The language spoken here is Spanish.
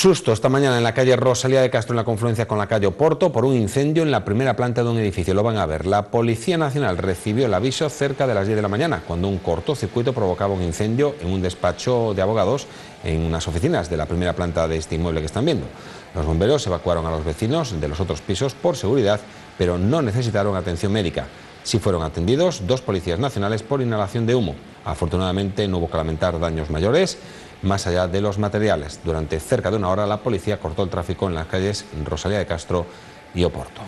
Susto esta mañana en la calle Rosalía de Castro en la confluencia con la calle Oporto por un incendio en la primera planta de un edificio. Lo van a ver. La Policía Nacional recibió el aviso cerca de las 10 de la mañana cuando un cortocircuito provocaba un incendio en un despacho de abogados en unas oficinas de la primera planta de este inmueble que están viendo. Los bomberos evacuaron a los vecinos de los otros pisos por seguridad, pero no necesitaron atención médica. Sí fueron atendidos dos policías nacionales por inhalación de humo. Afortunadamente no hubo que lamentar daños mayores más allá de los materiales. Durante cerca de una hora la policía cortó el tráfico en las calles Rosalía de Castro y Oporto.